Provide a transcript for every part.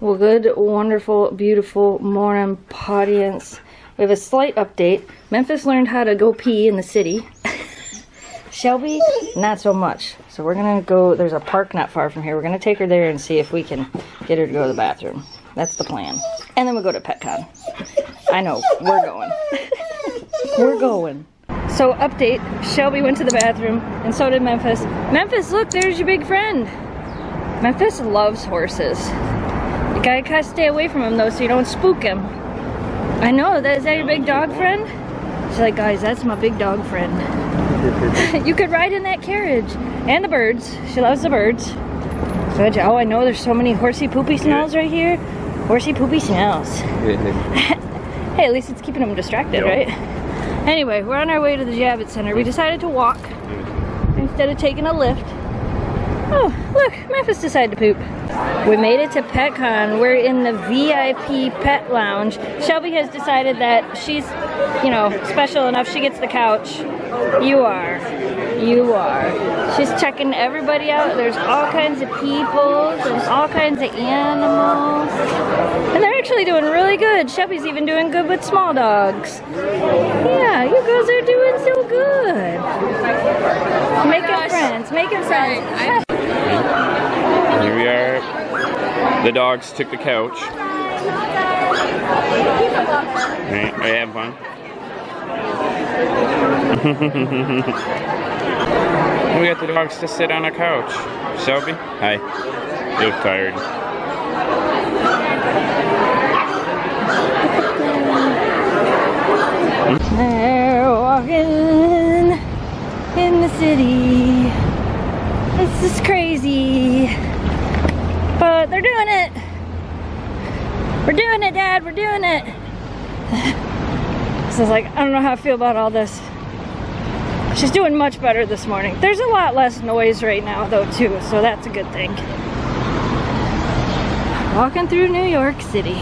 Well, good, wonderful, beautiful morning, audience. We have a slight update. Memphis learned how to go pee in the city. Shelby, not so much. So we're gonna go, there's a park not far from here. We're gonna take her there and see if we can get her to go to the bathroom. That's the plan. And then we'll go to PetCon. I know, we're going. we're going. So update, Shelby went to the bathroom and so did Memphis. Memphis, look, there's your big friend. Memphis loves horses. You gotta kind of stay away from him though so you don't spook him. I know, that, is that your big dog friend? She's like, guys, that's my big dog friend. you could ride in that carriage. And the birds. She loves the birds. Good. Oh, I know there's so many horsey poopy smells right here. Horsey poopy smells. hey, at least it's keeping them distracted, Yep. right? Anyway, we're on our way to the Javits Center. We decided to walk instead of taking a lift. Oh, look, Memphis decided to poop. We made it to PetCon. We're in the VIP pet lounge. Shelby has decided that she's, you know, special enough. She gets the couch. You are. You are. She's checking everybody out. There's all kinds of people. There's all kinds of animals. And they're actually doing really good. Shelby's even doing good with small dogs. Yeah, you girls are doing so good. Making friends, making friends. We are. The dogs took the couch. Right, I have fun. we got the dogs to sit on a couch. Shelby, hi. You look tired. They're walking in the city. This is crazy. But they're doing it. We're doing it, Dad. We're doing it. So it's like, I don't know how I feel about all this. She's doing much better this morning. There's a lot less noise right now, though, too, so that's a good thing. Walking through New York City.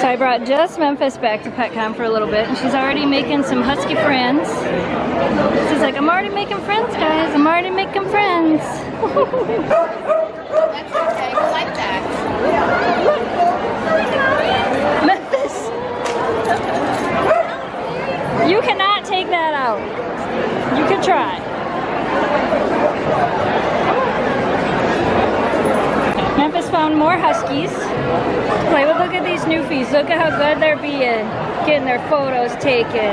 So I brought just Memphis back to PetCon for a little bit, and she's already making some husky friends. She's like, I'm already making friends, guys. I'm already making friends. That's okay, I like that. Memphis! You cannot take that out. You can try. Memphis found more huskies. Like, well, look at these newfies. Look at how good they're being. Getting their photos taken.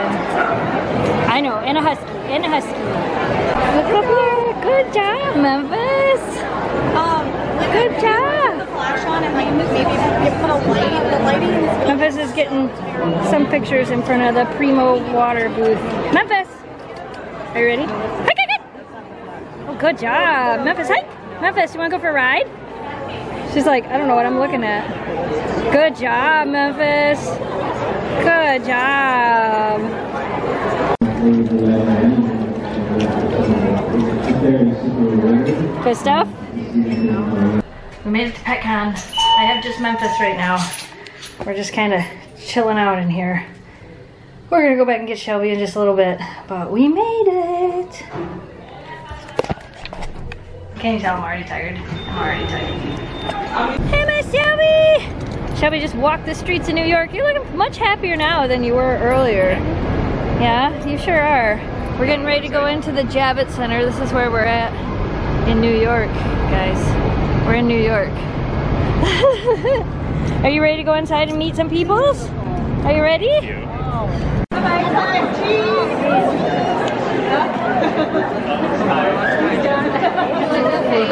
I know, in a husky, in a husky. Look her. Good job, Memphis. Um, Good job. the flash on and like maybe you put a light. The lighting is Memphis is getting some pictures in front of the Primo water booth. Memphis! Are you ready? Hike, hike, hike! Oh, good job. Memphis, hike! Memphis, you wanna go for a ride? She's like, I don't know what I'm looking at. Good job, Memphis. Good job. Good stuff? We made it to PetCon. I have just Memphis right now. We're just kind of chilling out in here. We're gonna go back and get Shelby in just a little bit, but we made it. Can you tell I'm already tired? I'm already tired. Hey, Miss Shelby! Shelby just walked the streets of New York. You're looking much happier now than you were earlier. Yeah, you sure are. We're getting ready to go into the Javits Center. This is where we're at in New York, guys. We're in New York. Are you ready to go inside and meet some peoples? Are you ready? He's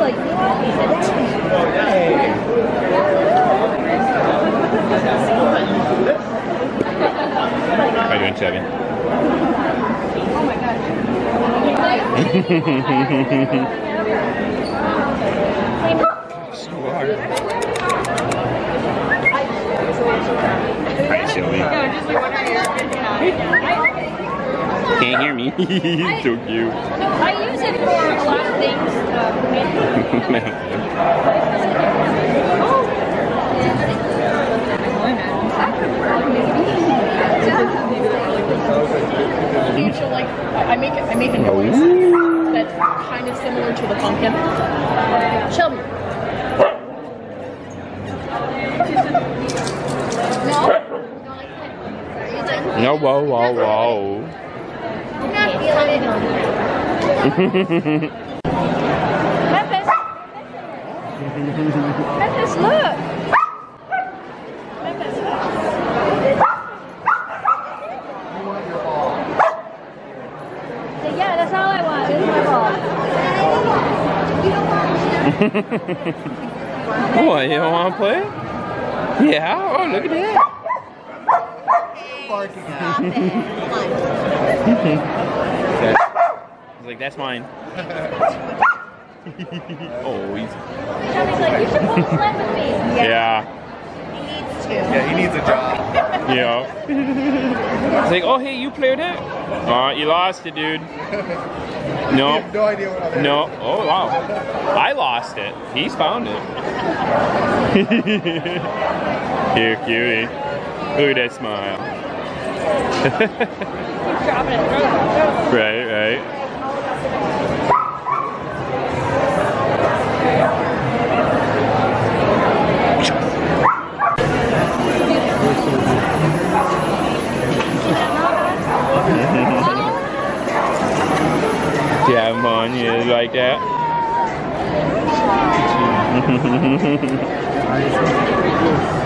like, How you doing, Chevy? Oh so hard. Hi, Shelby. Can't hear me. He's so cute. I use it for a lot of things. usual like I I make I make a noise that's kind of similar into the pumpkin. Shelby. No? No, whoa, whoa, whoa. Memphis. Memphis, look. Yeah, that's all I want. This is my ball. What, you don't want to play? Yeah? Oh, look at that. He's like, that's mine. oh, he's. Shelby's like, you should both sled with me. Yeah. Yeah, he needs a job. Yeah. It's like, oh, hey, you played it? Oh, you lost it, dude. No. No idea what other. No. Oh, wow. I lost it. He's found it. Here, cutie. Look at that smile. Right, right. Them on you like that?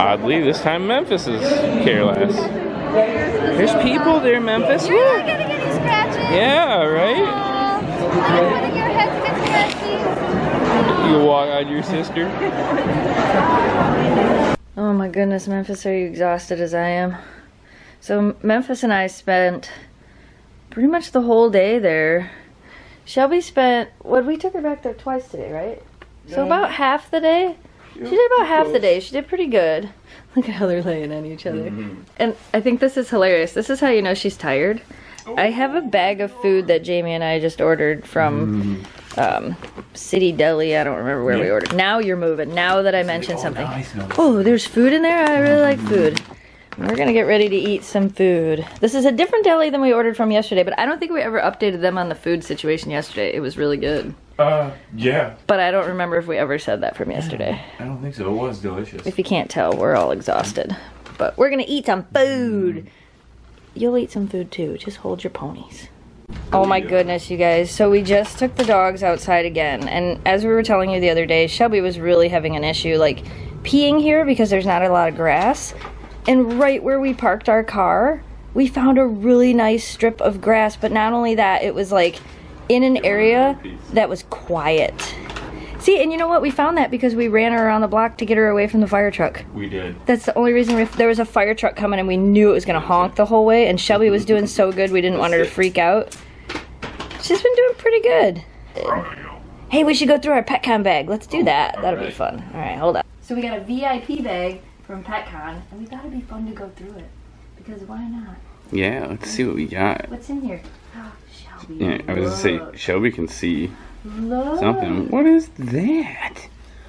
Oddly, this time Memphis is careless. There's people there, Memphis. You're Look. not gonna get any scratches. Yeah, right? One of your heads gets scratchy. You walk on your sister. Oh my goodness, Memphis, are you exhausted as I am? So Memphis and I spent pretty much the whole day there. Shelby spent what we took her back there twice today, right? So about half the day. She did about half the day. She did pretty good. Look at how they're laying on each other. And I think this is hilarious. This is how you know she's tired. I have a bag of food that Jamie and I just ordered from um, City Deli. I don't remember where we ordered. Now you're moving. Now that I mentioned something. Oh, there's food in there? I really like food. We're gonna get ready to eat some food. This is a different deli than we ordered from yesterday, but I don't think we ever updated them on the food situation yesterday. It was really good. Uh, yeah. But I don't remember if we ever said that from yesterday. I don't think so. It was delicious. If you can't tell, we're all exhausted. But we're gonna eat some food. You'll eat some food too. Just hold your ponies. Oh my goodness, you guys. So we just took the dogs outside again. And as we were telling you the other day, Shelby was really having an issue like peeing here because there's not a lot of grass. And right where we parked our car, we found a really nice strip of grass. But not only that, it was like in an area that was quiet. See, and you know what? We found that because we ran her around the block to get her away from the fire truck. We did. That's the only reason. We, there was a fire truck coming, and we knew it was going to honk the whole way. And Shelby was doing so good, we didn't want her to freak out. She's been doing pretty good. Hey, we should go through our PetCon bag. Let's do that. That'll be fun. All right, hold on. So we got a VIP bag from PetCon, and we thought it'd be fun to go through it because why not? Yeah, let's see what we got. What's in here? Oh, Shelby. Yeah, I was gonna say. Shelby can see Look. something. What is that?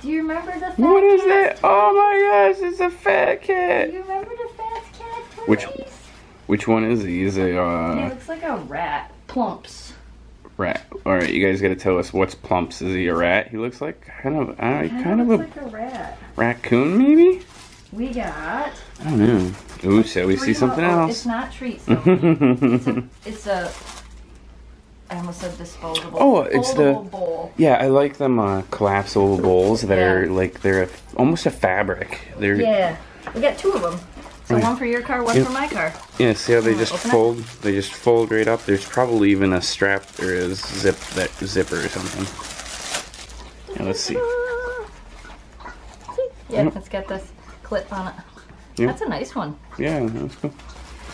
Do you remember the fat What is cat? that? Oh my gosh, it's a fat Do cat. you remember the fat cat? Which- toys? Which one is he? Is it He uh looks like a rat. Plumps. rat? All right, you guys got to tell us what's Plumps. Is he a rat? He looks like kind of, uh, Kinda kind of a looks like a rat. raccoon, maybe. We got. I don't know. Ooh, so we see something oh, else. It's not treats. It's, a, it's a. I almost said disposable. Oh, it's the- bowl. Yeah, I like them uh, collapsible bowls that Yeah. are like they're a, almost a fabric. They're yeah. We got two of them. So one for your car, one Yeah. for my car. Yeah. see how they just it? fold? They just fold right up. There's probably even a strap or a zip that zipper or something. Yeah, let's see. Yeah, Yep. it's got this clip on it. Yep. That's a nice one. Yeah, that's cool.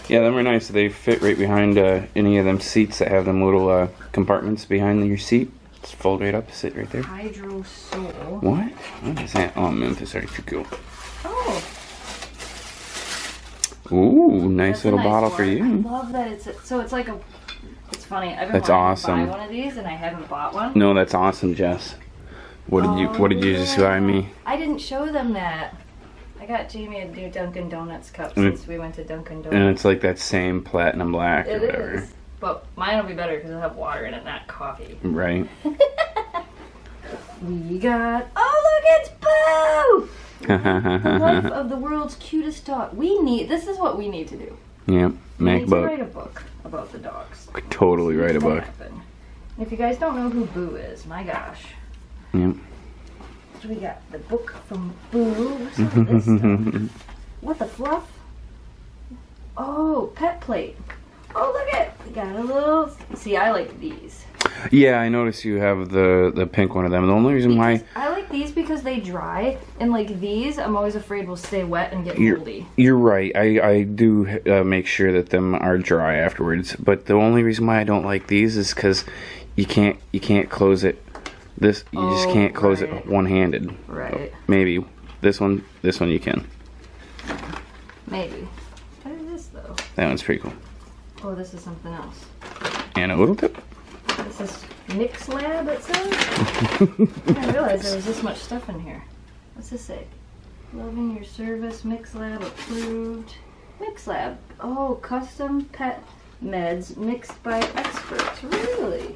Yeah, them are nice. They fit right behind uh, any of them seats that have them little uh, compartments behind your seat. Just fold right up, sit right there. Hydro Soul. What? What is that? Oh, Memphis Article. Oh, Ooh, nice that's little nice bottle for one. I you. love that it's a, so it's like a. It's funny. I've been That's wanting awesome. to buy one of these and I haven't bought one. No, that's awesome, Jess. What did you Oh, What did you just buy me? I didn't show them that. I got Jamie a new Dunkin' Donuts cup Mm. since we went to Dunkin' Donuts. And it's like that same platinum black or whatever. is. But mine will be better because it'll have water in it, not coffee. Right. We got. Oh, look, it's Boo! The life of the world's cutest dog. We need. This is what we need to do. yep. We Make to book. write a book about the dogs. Could totally write a book. Happen. If you guys don't know who Boo is, my gosh. Yep. We got the book from Boo. What's this stuff? What the fluff? Oh, pet plate. Oh, look it. We got a little. See, I like these. Yeah, I noticed you have the the pink one of them. The only reason why I like these because they dry, and like these, I'm always afraid will stay wet and get You're- moldy. You're right. I, I do uh, make sure that them are dry afterwards. But the only reason why I don't like these is because you can't you can't close it. This you just Oh, can't close right. it one handed. Right. Maybe this one this one you can. Maybe. What is this though? That one's pretty cool. Oh, this is something else. And a little tip. This is Mixlab, it says? I didn't realize there was this much stuff in here. What's this say? Loving your service, Mixlab approved. Mixlab. Oh, custom pet meds mixed by experts. Really?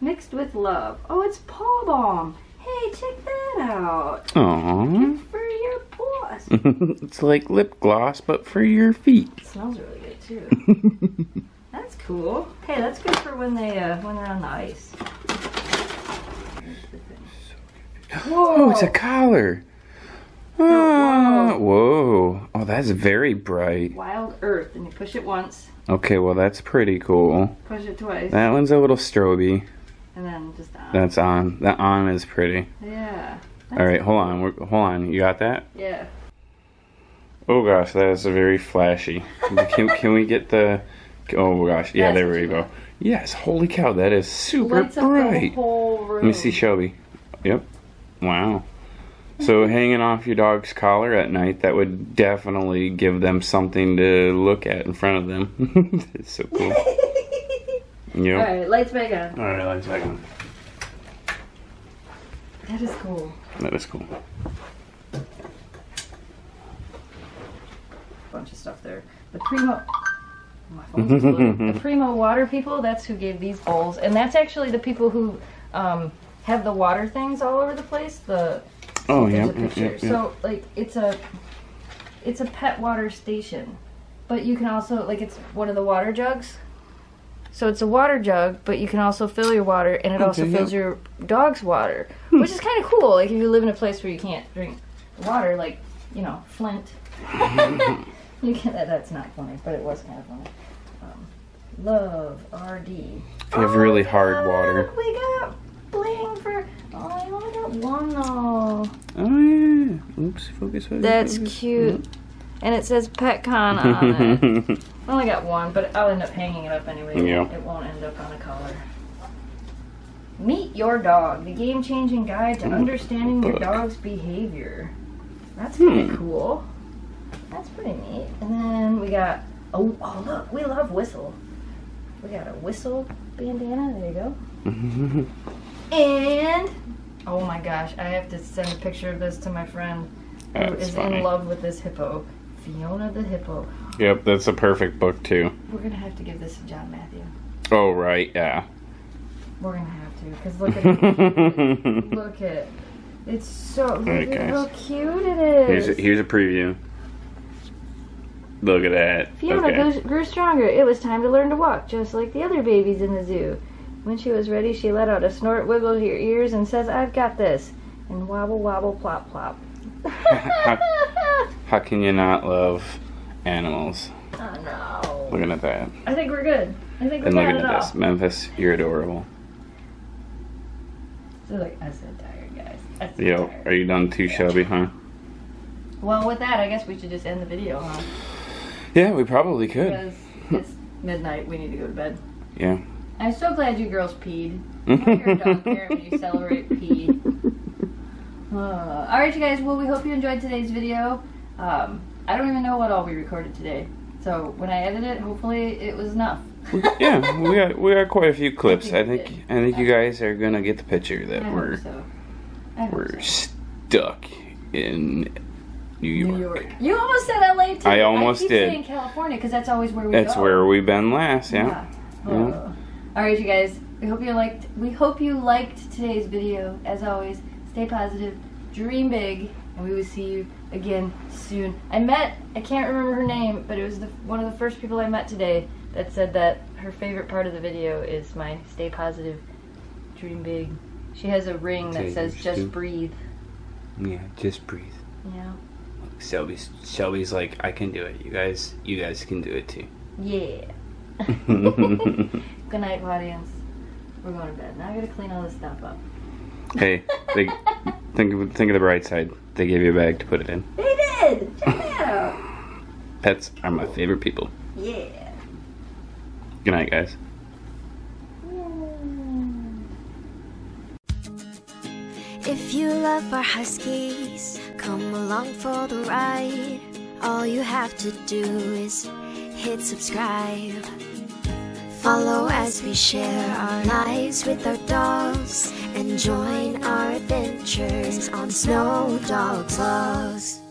Mixed with love. Oh, it's paw balm. Hey, check that out. Aww. For your paws. it's like lip gloss, but for your feet. It smells really good too. That's cool. Hey, that's good for when they uh, when they're on the ice. Whoa! Oh, it's a collar. Ah, whoa. Oh, that's very bright. Wild Earth, and you push it once, Okay, well, that's pretty cool. push it twice, That one's a little stroby. And then just on. That's on. That on is pretty. yeah. All right, hold on. We're, hold on. You got that? Yeah. Oh gosh, that is very flashy. Can, can we get the? Oh gosh, yeah, That's there we go. got. Yes, holy cow, that is super Lights bright. Let me see Shelby. Yep. Wow. So hanging off your dog's collar at night, that would definitely give them something to look at in front of them. That's so cool. All right, lights back on. All right, let's back on. That is cool. That is cool. Bunch of stuff there. The Primo. Exploding. the Primo Water people. That's who gave these bowls, and that's actually the people who um, have the water things all over the place. The Oh yeah. a picture. yeah, yeah. So like it's a it's a pet water station. But you can also like it's one of the water jugs. So it's a water jug, but you can also fill your water and it also Okay, yeah. fills your dog's water. Which is kinda cool. Like if you live in a place where you can't drink water, like, you know, Flint. you can that, that's not funny, but it was kind of funny. Um, love RD. If you have really hard water. We got bling for Oh, I only got one though. Oh yeah. Oops. Focus. focus That's focus. cute. And it says PetCon on it. I only got one, but I'll end up hanging it up anyway. Yeah. It won't end up on a collar. Meet Your Dog, the game changing guide to understanding your dog's behavior. That's pretty Hmm. cool. That's pretty neat. And then we got, oh, oh, look, we love Whistle. We got a Whistle bandana. There you go. And, oh my gosh, I have to send a picture of this to my friend who That's is funny. in love with this hippo. Fiona the hippo. Yep, that's a perfect book too. We're gonna have to give this to John Matthew. Oh right, yeah. We're gonna have to, because look at look at it. it's so look Alright, at how cute it is. here's a, here's a preview. Look at that. Fiona okay. grew, grew stronger. It was time to learn to walk, just like the other babies in the zoo. When she was ready, she let out a snort, wiggled her ears, and says, "I've got this." And wobble, wobble, plop, plop. How can you not love animals? oh no! Looking at that. I think we're good. I think we're And looking at all. this. Memphis, you're adorable. So like, I said tired, guys. I said Yo, tired. are you done too, Shelby, huh? Well, with that, I guess we should just end the video, huh? Yeah, we probably could. Because it's midnight. We need to go to bed. Yeah. I'm so glad you girls peed. You're a dog parent when you celebrate pee. Uh, all right, you guys. Well, we hope you enjoyed today's video. Um, I don't even know what all we recorded today. So when I edit it, hopefully it was enough. yeah, we got we got quite a few clips. think I think. I think you guys are gonna get the picture that I we're so. We're so. stuck in New York. New York. You almost said LA too. I almost keep did. California because that's always where we That's go. where we've been last, yeah. Yeah. Oh. All right, you guys. We hope you liked. We hope you liked today's video. As always, stay positive, dream big, and we will see you again soon. I met. I can't remember her name, but it was the, one of the first people I met today that said that her favorite part of the video is my stay positive, dream big. She has a ring that says "Just too. breathe." Yeah, just breathe. Yeah. Shelby's Shelby's like, I can do it. You guys, you guys can do it too. Yeah. Good night, audience. We're going to bed. Now I gotta clean all this stuff up. hey, think of think of the bright side. They gave you a bag to put it in. They did! Check it out! Pets are my favorite people. Yeah. Good night, guys. If you love our huskies, come along for the ride. All you have to do is hit subscribe. Follow as we share our lives with our dogs and join our adventures on Snow Dogs Vlogs.